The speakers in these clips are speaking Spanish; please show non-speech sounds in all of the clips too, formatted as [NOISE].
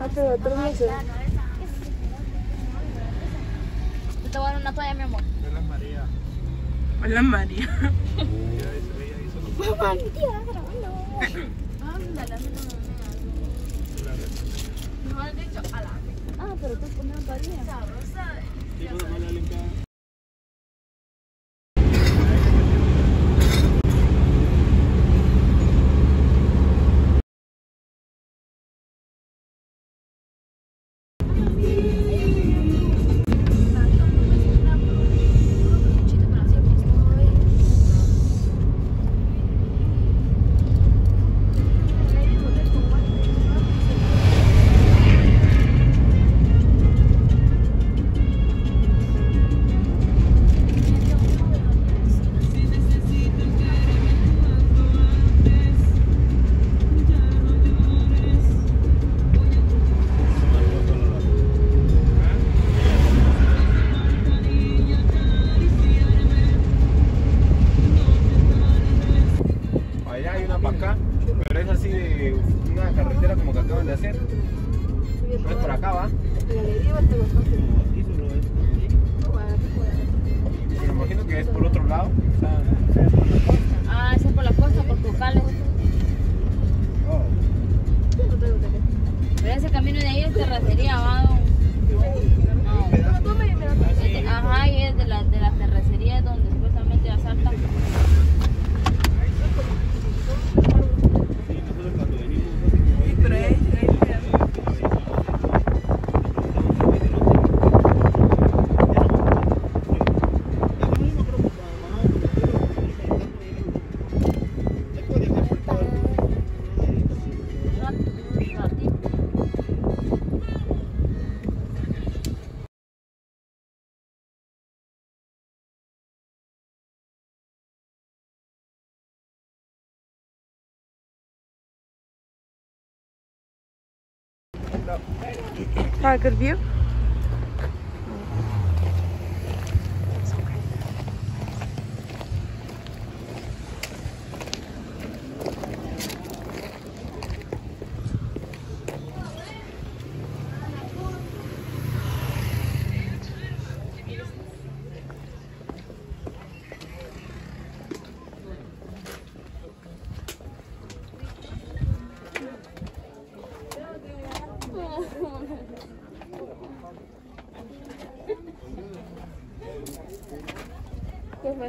Ah, pero tres meses. Yo te voy a dar una toalla, mi amor. Hola María. Hola María. No has dicho a la. Ah, pero tú pones María. Sabrosa. Allá ¿va? Pero imagino que es por otro lado. Ah, ese es por la costa, por Tucales. oh. Pero ese camino de ahí es terracería, va. No. Ajá, y es de la, de la terracería donde supuestamente asaltan. tiger view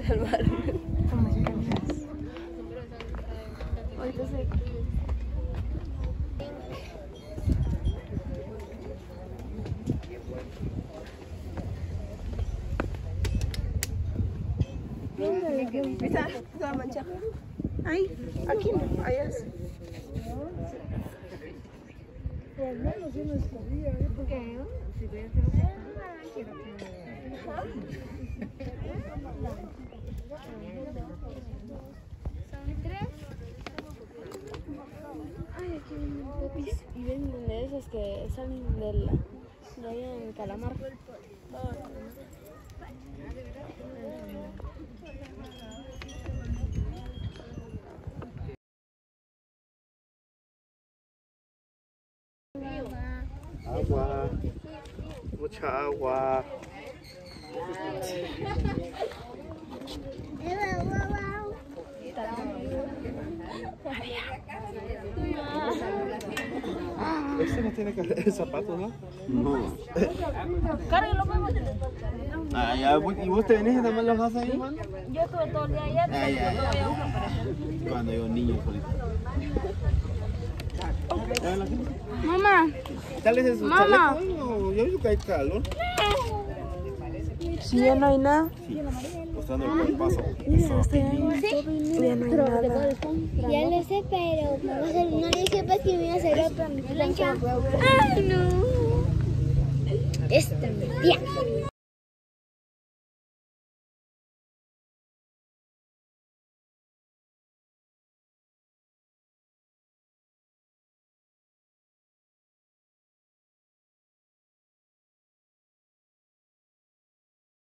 Ah, good view. Esa, esa mancha. Ahí, aquí allá sí. Ay, aquí vienen popis y venden de esos que salen del, de ahí en Calamar. Agua. Mucha agua. Este no tiene que zapatos, ¿no? No. Cárguelo, mamá. Ah, ya, ¿y vos te venís y también los haces ahí, man? Yo estuve todo el día ayer, Ah, ya, apareció. Cuando yo niño solito. Mamá, Tal es un Mamá. chaleco, ¿no? Yo veo que hay calor. Si ya no hay nada, Mostrando el buen paso. ya lo sé, pero no, sé, no le dije pues que me iba a hacer otra mi plancha. ¡Ay, no! Esta mi tía.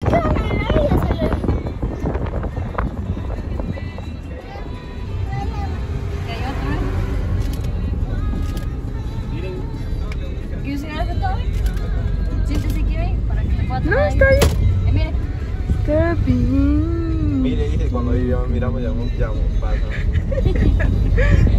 ¿que yo miramos, ya ya pasa. [LAUGHS]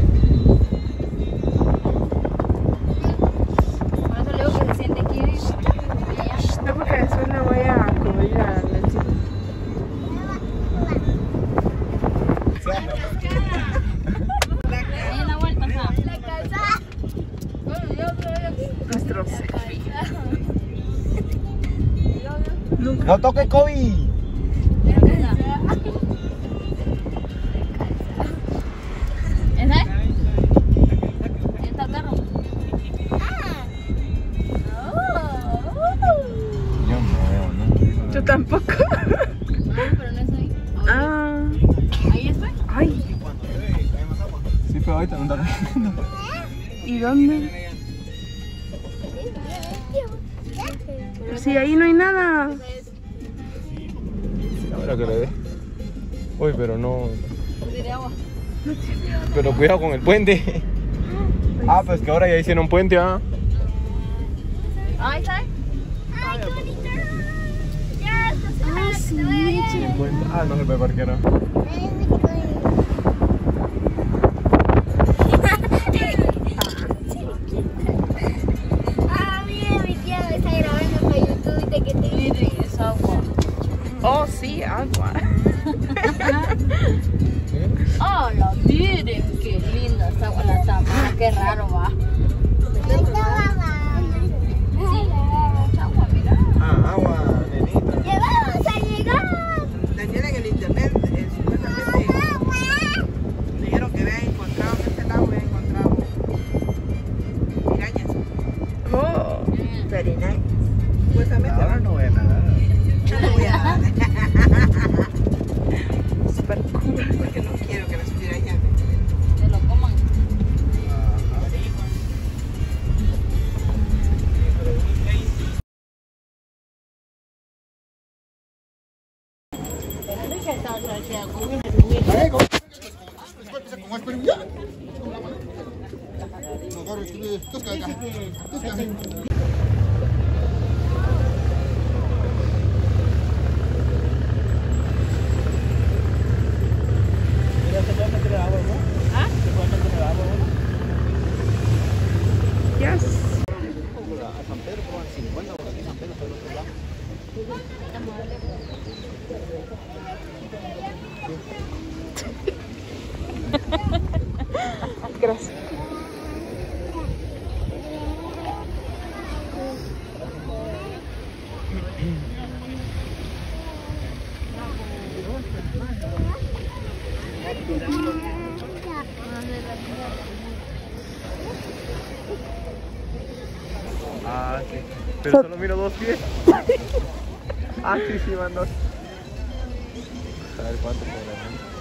¿Y dónde? Si ahí no hay nada. Ahora que le dé. Uy, pero no. Tiene agua. Pero cuidado con el puente. Ah, pues que ahora ya hicieron puente, ¿ah? Ahí está. Ah. Ah, no se puede parquear. Oh, sí, agua. [LAUGHS] Hola, miren qué linda esta agua. La tama, qué raro va. Mucha agua, mira. Ah, agua, nenita. ¡Ya vamos a llegar! Daniela en el internet, eh, supuestamente dijeron que habían encontrado, en este lago habían encontrado pirañas. Oh, nice. Supuestamente, Ahora no voy a no voy a dar, [LAUGHS] Super cool. porque no quiero que las pirañas Se lo coman. Gracias. Ah, sí. Pero solo miro dos pies. [LAUGHS] ah, sí, sí, van dos. A ver cuánto podrá.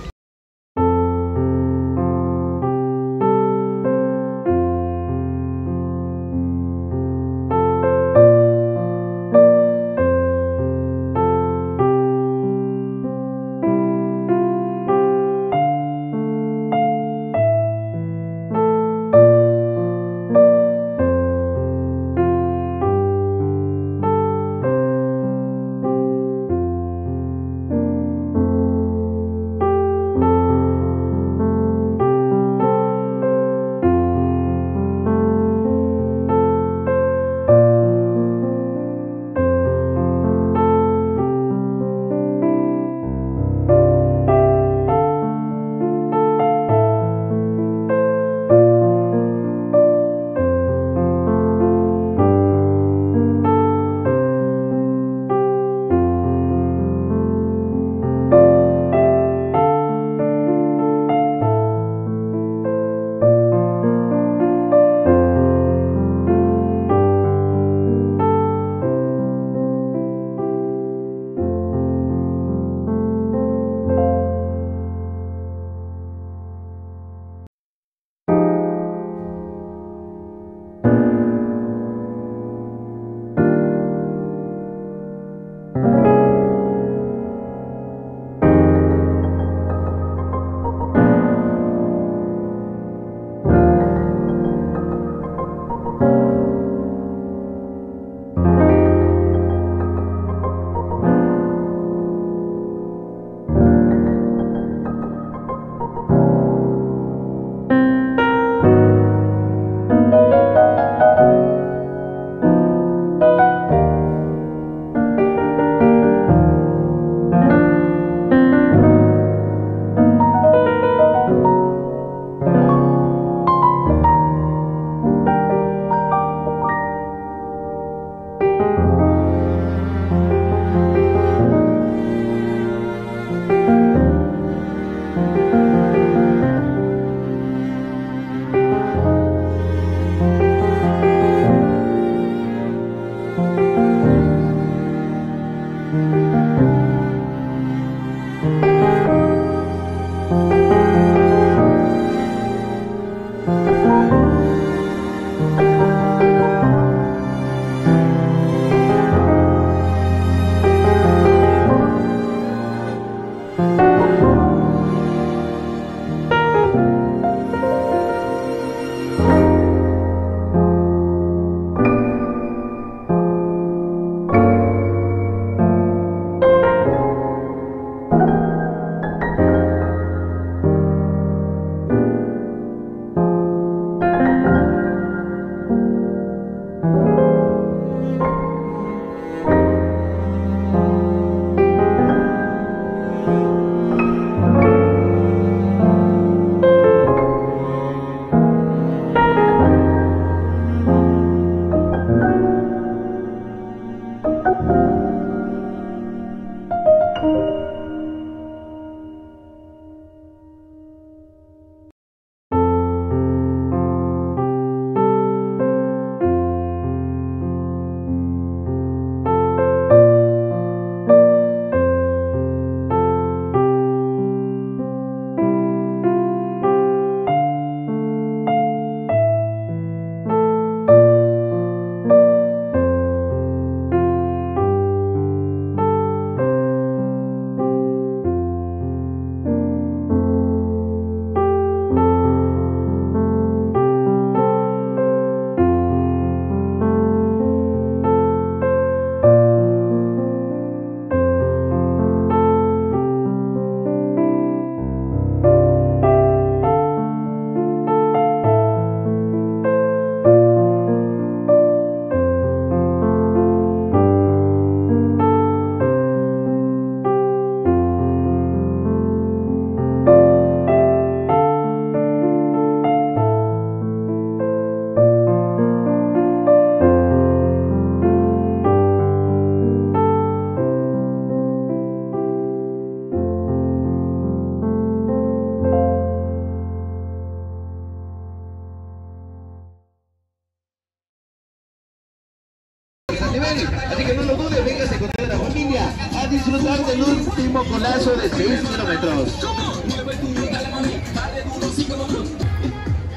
Así que no lo dude, véngase con toda la familia a disfrutar del último colazo de 6 kilómetros.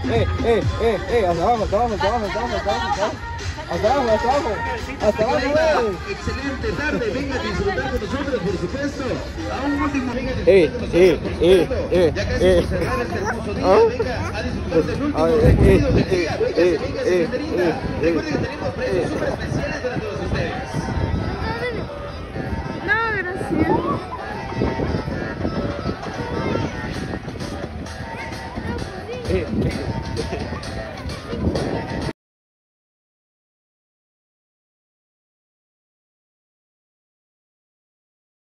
Eh, eh, eh, eh, hasta abajo, hasta abajo, hasta abajo, hasta abajo, hasta abajo. Hasta abajo. Excelente tarde, venga a disfrutar con nosotros, por supuesto. A un último, venga a Eh, disfrutar con eh, nosotros, por eh, supuesto. eh, Ya casi eh. por cerrar este hermoso día, Ah. venga a disfrutar del último eh, recorrido del eh, día. eh, eh, eh, bienvenida. eh, Recuerden que tenemos precios súper especiales para todos ustedes. No, gracias.